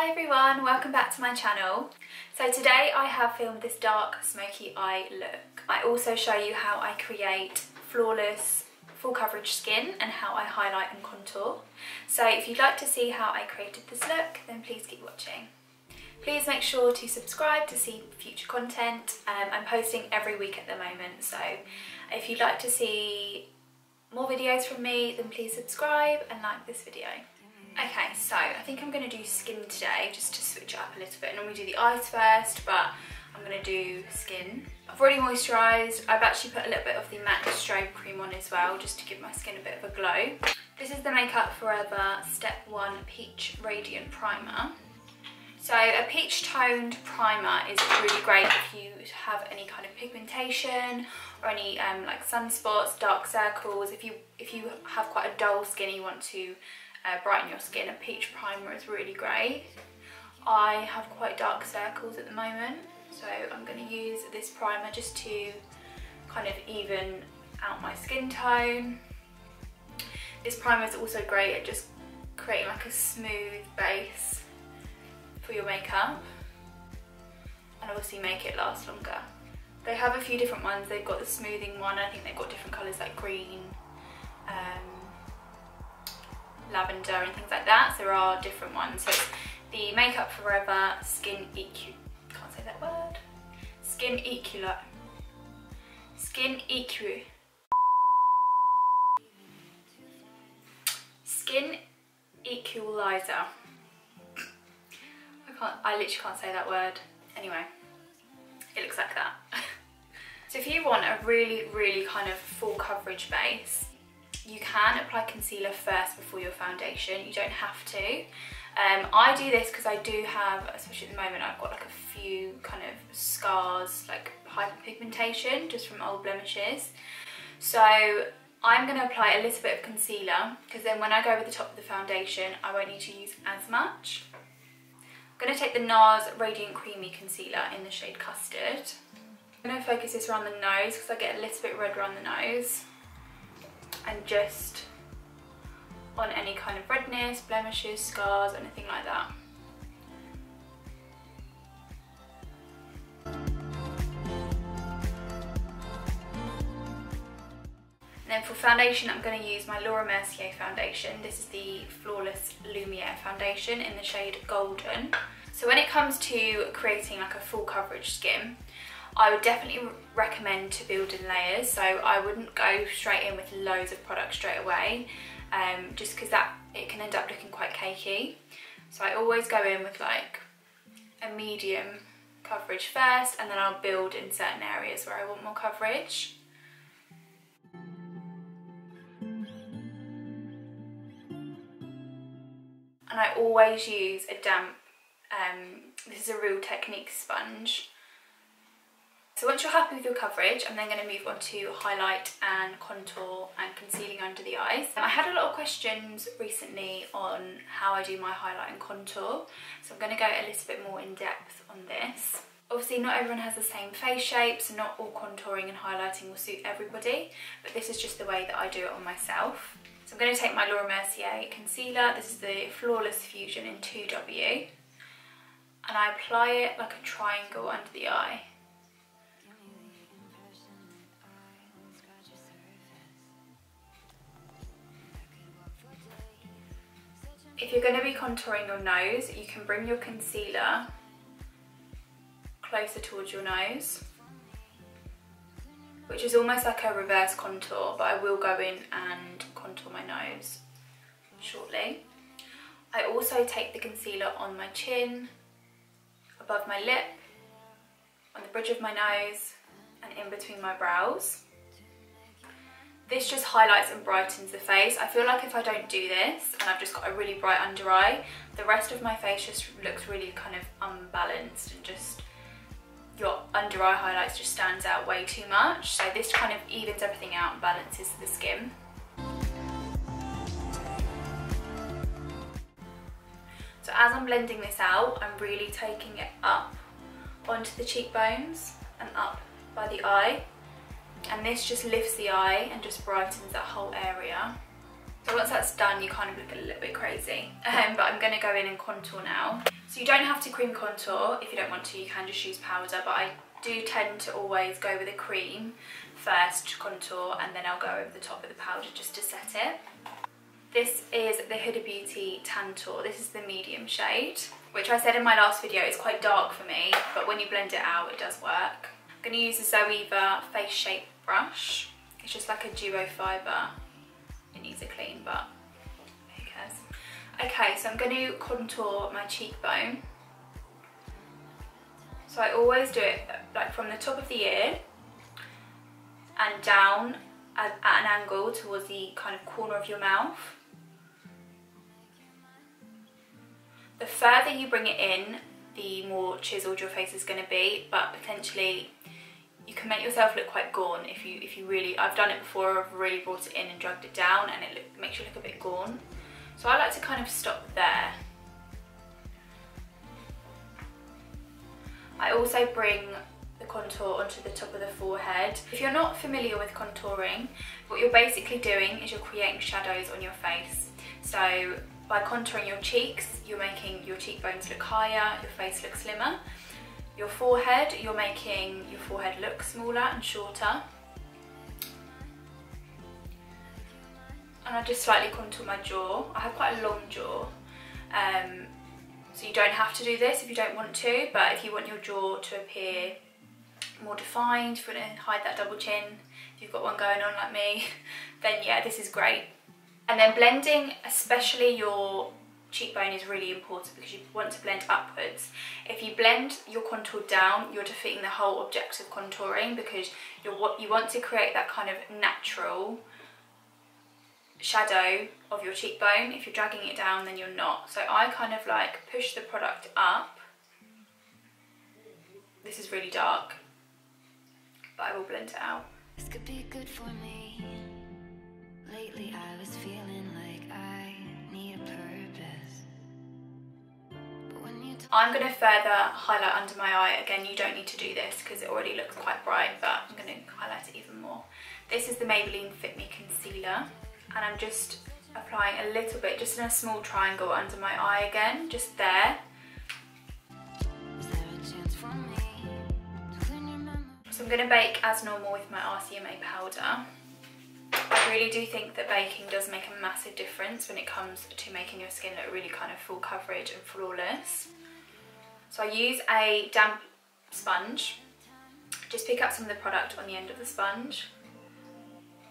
Hi everyone, welcome back to my channel. So today I have filmed this dark smoky eye look. I also show you how I create flawless full coverage skin and how I highlight and contour. So if you'd like to see how I created this look then please keep watching. Please make sure to subscribe to see future content. Um, I'm posting every week at the moment so if you'd like to see more videos from me then please subscribe and like this video. Okay, so I think I'm going to do skin today just to switch it up a little bit. I normally do the eyes first, but I'm going to do skin. I've already moisturised. I've actually put a little bit of the MAC Strobe Cream on as well, just to give my skin a bit of a glow. This is the Make Up For Ever Step 1 Peach Radiant Primer. So a peach toned primer is really great if you have any kind of pigmentation or any um, like sunspots, dark circles. If you if you have quite a dull skin, you want to uh, brighten your skin. A peach primer is really great. I have quite dark circles at the moment, so I'm going to use this primer just to kind of even out my skin tone. This primer is also great at just creating like a smooth base for your makeup and obviously make it last longer. They have a few different ones. They've got the smoothing one. I think they've got different colours like green, um, lavender and things like that. So there are different ones. So the Makeup Forever Skin EQ, can't say that word. Skin EQ, Skin EQ. Skin Equalizer. I can't, I literally can't say that word. Anyway, it looks like that. so if you want a really, really kind of full coverage base, you can apply concealer first before your foundation. You don't have to. Um, I do this because I do have, especially at the moment, I've got like a few kind of scars, like hyperpigmentation, just from old blemishes. So I'm going to apply a little bit of concealer because then when I go over the top of the foundation, I won't need to use as much. I'm going to take the NARS Radiant Creamy Concealer in the shade Custard. I'm going to focus this around the nose because I get a little bit red around the nose and just on any kind of redness, blemishes, scars, anything like that. And then for foundation, I'm going to use my Laura Mercier foundation. This is the Flawless Lumiere foundation in the shade Golden. So when it comes to creating like a full coverage skin, I would definitely recommend to build in layers. So I wouldn't go straight in with loads of product straight away, um, just because that it can end up looking quite cakey. So I always go in with like a medium coverage first, and then I'll build in certain areas where I want more coverage. And I always use a damp, um, this is a Real Technique sponge. So once you're happy with your coverage, I'm then going to move on to highlight and contour and concealing under the eyes. I had a lot of questions recently on how I do my highlight and contour, so I'm going to go a little bit more in depth on this. Obviously not everyone has the same face shape, so not all contouring and highlighting will suit everybody, but this is just the way that I do it on myself. So I'm going to take my Laura Mercier concealer, this is the Flawless Fusion in 2W, and I apply it like a triangle under the eye. If you're going to be contouring your nose, you can bring your concealer closer towards your nose, which is almost like a reverse contour, but I will go in and contour my nose shortly. I also take the concealer on my chin, above my lip, on the bridge of my nose, and in between my brows. This just highlights and brightens the face. I feel like if I don't do this and I've just got a really bright under eye, the rest of my face just looks really kind of unbalanced and just your under eye highlights just stands out way too much. So this kind of evens everything out and balances the skin. So as I'm blending this out, I'm really taking it up onto the cheekbones and up by the eye and this just lifts the eye and just brightens that whole area. So once that's done, you kind of look a little bit crazy. Um, but I'm gonna go in and contour now. So you don't have to cream contour. If you don't want to, you can just use powder, but I do tend to always go with a cream first to contour and then I'll go over the top with the powder just to set it. This is the Huda Beauty Tantour. This is the medium shade, which I said in my last video is quite dark for me, but when you blend it out, it does work. I'm going to use the Zoeva Face Shape Brush. It's just like a duo fibre. It needs a clean, but who cares? Okay, so I'm going to contour my cheekbone. So I always do it like from the top of the ear and down at, at an angle towards the kind of corner of your mouth. The further you bring it in, the more chiseled your face is going to be, but potentially you can make yourself look quite gaunt if you if you really, I've done it before, I've really brought it in and dragged it down and it look, makes you look a bit gaunt. So I like to kind of stop there. I also bring the contour onto the top of the forehead. If you're not familiar with contouring, what you're basically doing is you're creating shadows on your face. So by contouring your cheeks, you're making your cheekbones look higher, your face look slimmer. Your forehead, you're making your forehead look smaller and shorter. And I just slightly contour my jaw. I have quite a long jaw. Um, so you don't have to do this if you don't want to, but if you want your jaw to appear more defined, if you want to hide that double chin, if you've got one going on like me, then yeah, this is great. And then blending, especially your cheekbone is really important because you want to blend upwards. If you blend your contour down, you're defeating the whole objective of contouring because you're, you want to create that kind of natural shadow of your cheekbone. If you're dragging it down, then you're not. So I kind of like push the product up. This is really dark, but I will blend it out. This could be good for me. Lately I was feeling I'm going to further highlight under my eye. Again, you don't need to do this because it already looks quite bright, but I'm going to highlight it even more. This is the Maybelline Fit Me Concealer and I'm just applying a little bit, just in a small triangle under my eye again, just there. So I'm going to bake as normal with my RCMA powder. I really do think that baking does make a massive difference when it comes to making your skin look really kind of full coverage and flawless. So I use a damp sponge. Just pick up some of the product on the end of the sponge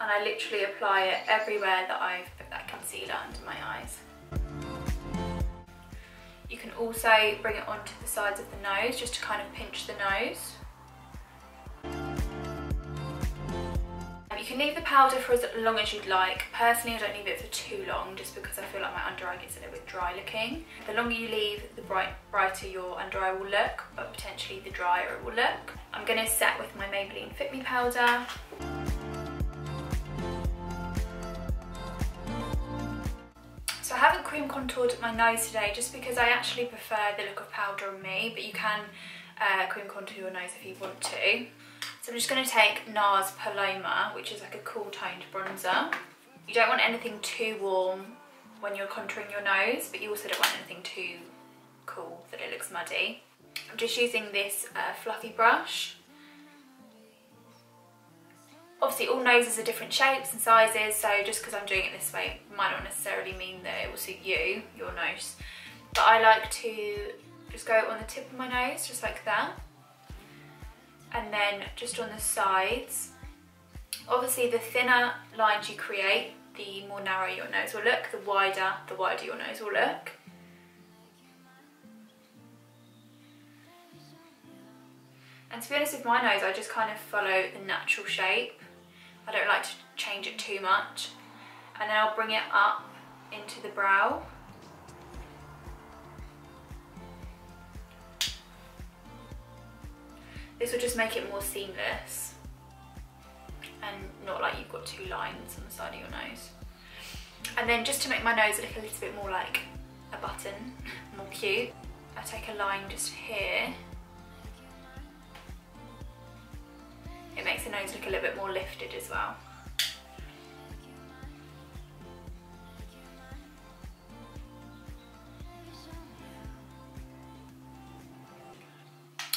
and I literally apply it everywhere that I've put that concealer under my eyes. You can also bring it onto the sides of the nose just to kind of pinch the nose. Can leave the powder for as long as you'd like. Personally, I don't leave it for too long just because I feel like my under eye gets a little bit dry looking. The longer you leave, the bright, brighter your under eye will look, but potentially the drier it will look. I'm going to set with my Maybelline Fit Me powder. So I haven't cream contoured my nose today just because I actually prefer the look of powder on me, but you can uh, cream contour your nose if you want to. So I'm just going to take NARS Paloma, which is like a cool toned bronzer. You don't want anything too warm when you're contouring your nose, but you also don't want anything too cool that it looks muddy. I'm just using this uh, fluffy brush Obviously all noses are different shapes and sizes, so just because I'm doing it this way might not necessarily mean that it will suit you, your nose. But I like to just go on the tip of my nose, just like that. And then just on the sides. Obviously the thinner lines you create, the more narrow your nose will look, the wider, the wider your nose will look. And to be honest with my nose, I just kind of follow the natural shape. I don't like to change it too much. And then I'll bring it up into the brow. This will just make it more seamless and not like you've got two lines on the side of your nose. And then just to make my nose look a little bit more like a button, more cute, I take a line just here It makes the nose look a little bit more lifted as well.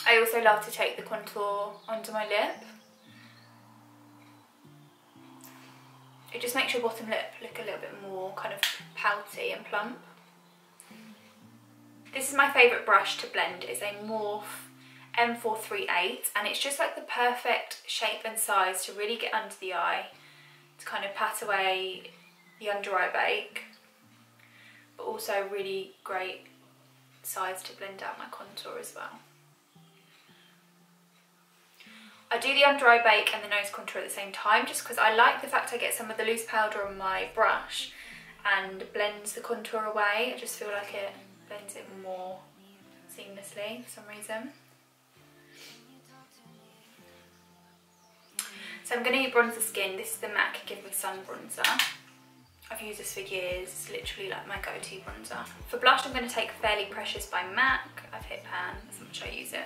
I also love to take the contour under my lip. It just makes your bottom lip look a little bit more kind of pouty and plump. This is my favourite brush to blend. It's a Morphe M438 and it's just like the perfect shape and size to really get under the eye to kind of pat away the under eye bake but also really great size to blend out my contour as well. I do the under eye bake and the nose contour at the same time just because I like the fact I get some of the loose powder on my brush and blends the contour away. I just feel like it blends it more seamlessly for some reason. So I'm going to bronze the skin. This is the MAC Give Me Sun Bronzer. I've used this for years. It's literally like my go-to bronzer. For blush, I'm going to take Fairly Precious by MAC. I've hit pan. That's how much I use it.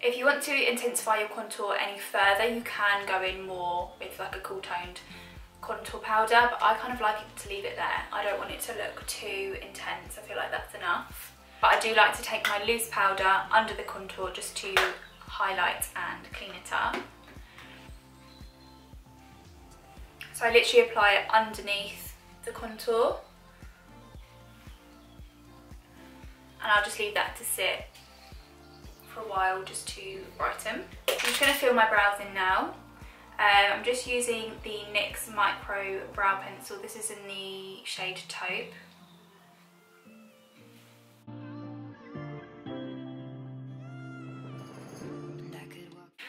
If you want to intensify your contour any further, you can go in more with like a cool toned contour powder, but I kind of like it to leave it there. I don't want it to look too intense. I feel like that's enough. But I do like to take my loose powder under the contour just to highlight and clean it up. So I literally apply it underneath the contour. And I'll just leave that to sit for a while just to brighten. I'm just going to fill my brows in now. Um, I'm just using the NYX Micro Brow Pencil. This is in the shade Taupe.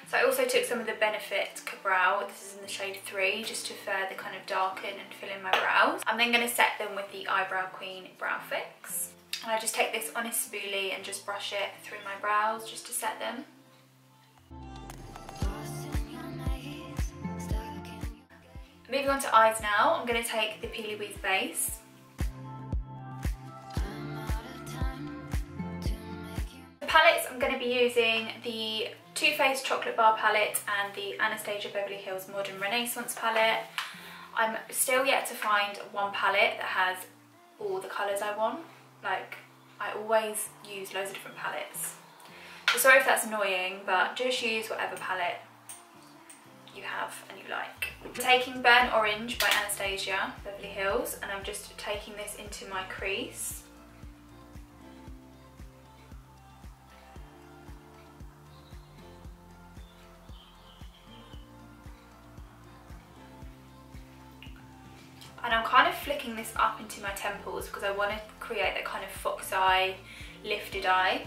So I also took some of the Benefit Ka-Brow, this is in the shade 3, just to further kind of darken and fill in my brows. I'm then going to set them with the Eyebrow Queen Brow Fix. And I just take this Honest Spoolie and just brush it through my brows just to set them. Moving on to eyes now, I'm going to take the Louise base. The palettes, I'm going to be using the too Faced Chocolate Bar palette and the Anastasia Beverly Hills Modern Renaissance palette. I'm still yet to find one palette that has all the colours I want. Like, I always use loads of different palettes. So sorry if that's annoying, but just use whatever palette you have and you like. I'm taking Burnt Orange by Anastasia Beverly Hills and I'm just taking this into my crease. Into my temples because I want to create that kind of fox eye, lifted eye.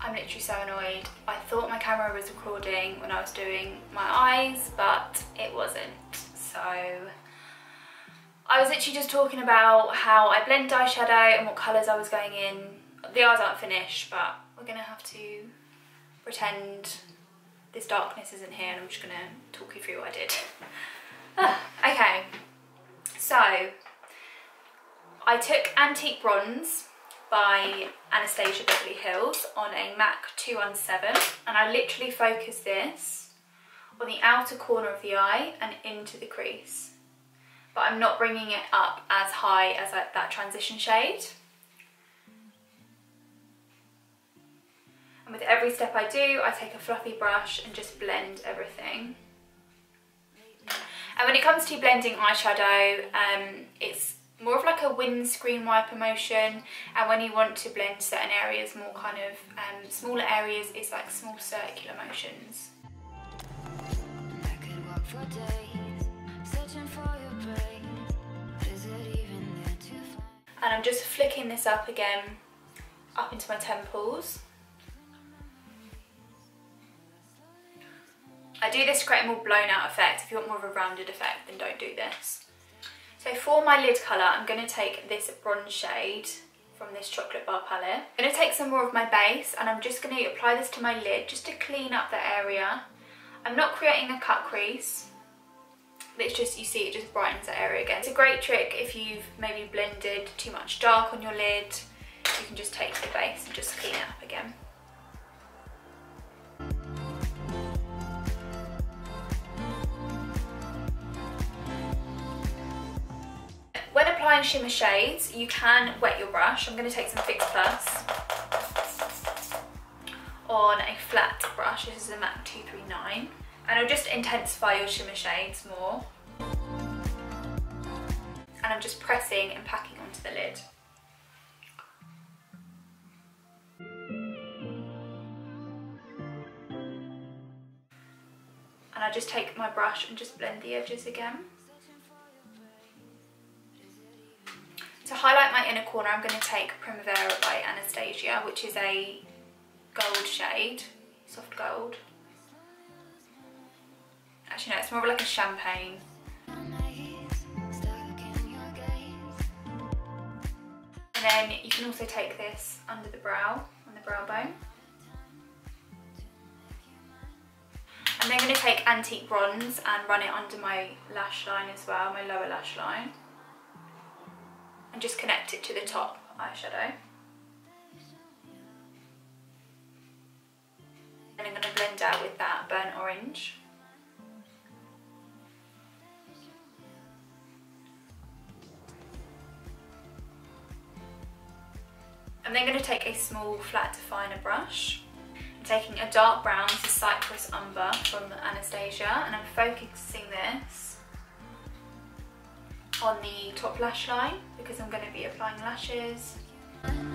I'm literally so annoyed. I thought my camera was recording when I was doing my eyes, but it wasn't. So I was literally just talking about how I blend eyeshadow and what colours I was going in. The eyes aren't finished, but we're gonna have to pretend this darkness isn't here and I'm just going to talk you through what I did. okay, so I took Antique Bronze by Anastasia Beverly Hills on a MAC 217 and I literally focused this on the outer corner of the eye and into the crease. But I'm not bringing it up as high as that transition shade. And with every step I do, I take a fluffy brush and just blend everything. And when it comes to blending eyeshadow, um, it's more of like a windscreen wiper motion and when you want to blend certain areas more kind of um, smaller areas it's like small circular motions. And I'm just flicking this up again up into my temples. I do this to create a more blown out effect. If you want more of a rounded effect, then don't do this. So for my lid colour, I'm going to take this bronze shade from this chocolate bar palette. I'm going to take some more of my base and I'm just going to apply this to my lid just to clean up the area. I'm not creating a cut crease, it's just, you see, it just brightens the area again. It's a great trick if you've maybe blended too much dark on your lid. You can just take the base and just clean it up again. Applying shimmer shades, you can wet your brush. I'm going to take some Fix Plus on a flat brush. This is a MAC 239. And it'll just intensify your shimmer shades more. And I'm just pressing and packing onto the lid. And I just take my brush and just blend the edges again. To highlight my inner corner, I'm going to take Primavera by Anastasia, which is a gold shade, soft gold. Actually no, it's more like a champagne. And then you can also take this under the brow, on the brow bone. And then I'm going to take Antique Bronze and run it under my lash line as well, my lower lash line. And just connect it to the top eyeshadow. And I'm going to blend out with that burnt orange. I'm then going to take a small flat definer brush. I'm taking a dark brown, this is Cypress Umber from Anastasia, and I'm focusing this on the top lash line because I'm going to be applying lashes. I'm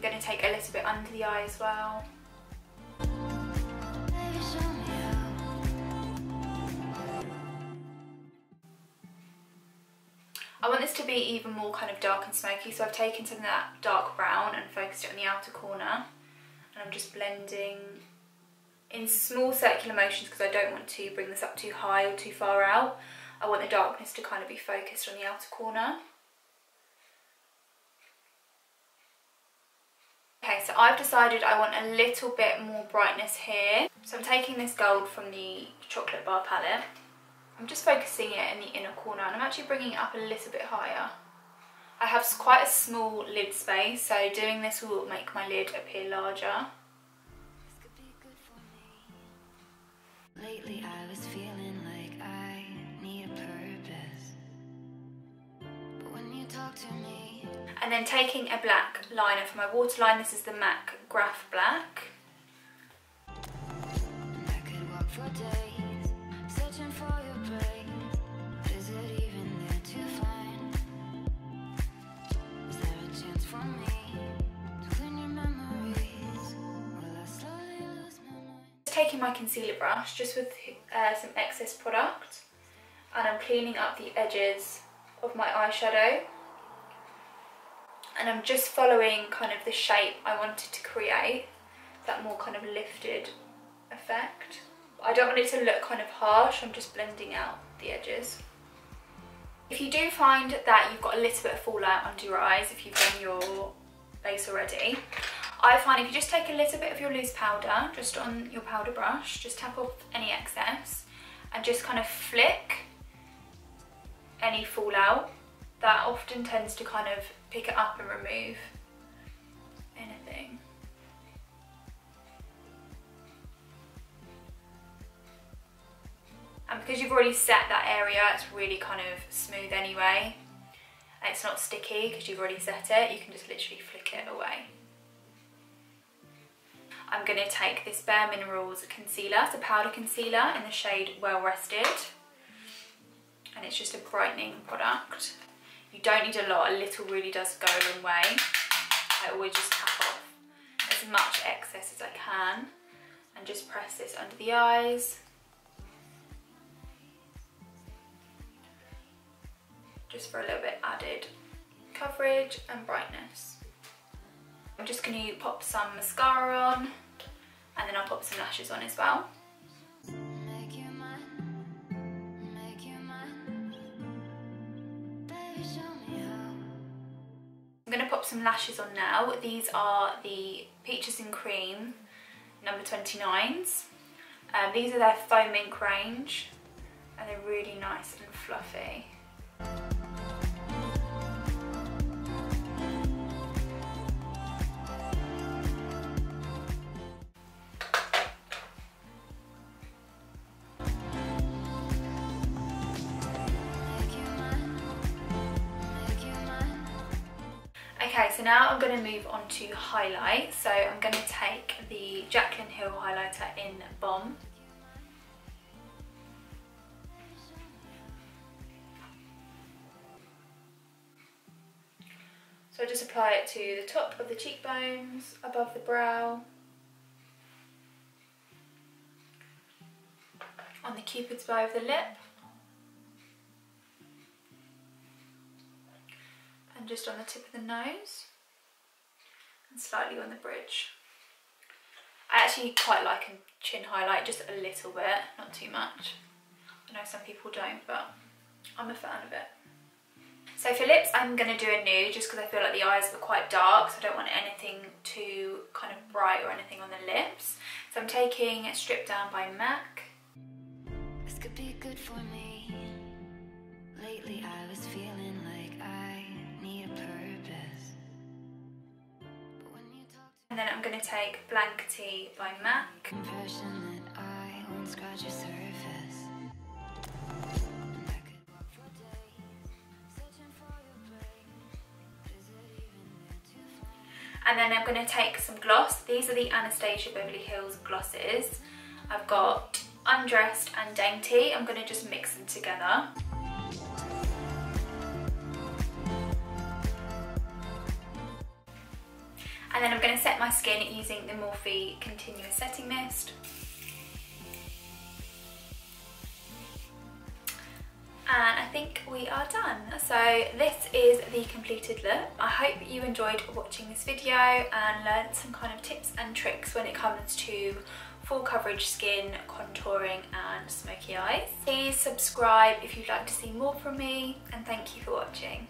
going to take a little bit under the eye as well. I want this to be even more kind of dark and smoky, so I've taken some of that dark brown and focused it on the outer corner. And I'm just blending in small circular motions because I don't want to bring this up too high or too far out. I want the darkness to kind of be focused on the outer corner. Okay, so I've decided I want a little bit more brightness here. So I'm taking this gold from the Chocolate Bar palette I'm just focusing it in the inner corner and I'm actually bringing it up a little bit higher. I have quite a small lid space, so doing this will make my lid appear larger. Lately I was feeling like I need a purpose. But when you talk to me... And then taking a black liner for my waterline, this is the MAC Graph Black. Taking my concealer brush just with uh, some excess product. And I'm cleaning up the edges of my eyeshadow. And I'm just following kind of the shape I wanted to create that more kind of lifted effect. I don't want it to look kind of harsh I'm just blending out the edges. If you do find that you've got a little bit of fallout under your eyes if you've done your base already I find if you just take a little bit of your loose powder just on your powder brush, just tap off any excess and just kind of flick any fallout, that often tends to kind of pick it up and remove anything. And because you've already set that area, it's really kind of smooth anyway. it's not sticky because you've already set it, you can just literally flick it away. I'm going to take this Bare Minerals concealer, it's a powder concealer in the shade Well Rested. And it's just a brightening product. You don't need a lot, a little really does go a long way. I always just tap off as much excess as I can and just press this under the eyes. Just for a little bit added coverage and brightness. I'm just going to pop some mascara on and then I'll pop some lashes on as well. I'm going to pop some lashes on now. These are the Peaches and Cream number 29s. Um, these are their faux mink range and they're really nice and fluffy. Going to move on to highlight. So I'm going to take the Jaclyn Hill highlighter in Bomb. So I just apply it to the top of the cheekbones, above the brow, on the cupid's bow of the lip, and just on the tip of the nose and slightly on the bridge. I actually quite like a chin highlight, just a little bit, not too much. I know some people don't, but I'm a fan of it. So for lips, I'm going to do a nude just because I feel like the eyes are quite dark, so I don't want anything too kind of bright or anything on the lips. So I'm taking Strip Down by MAC. This could be good for me. Going to take Blankety by MAC. And then I'm going to take some gloss. These are the Anastasia Beverly Hills glosses. I've got Undressed and Dainty. I'm going to just mix them together. My skin using the Morphe Continuous Setting Mist. and I think we are done. So this is the completed look. I hope you enjoyed watching this video and learned some kind of tips and tricks when it comes to full coverage skin, contouring and smoky eyes. Please subscribe if you'd like to see more from me and thank you for watching.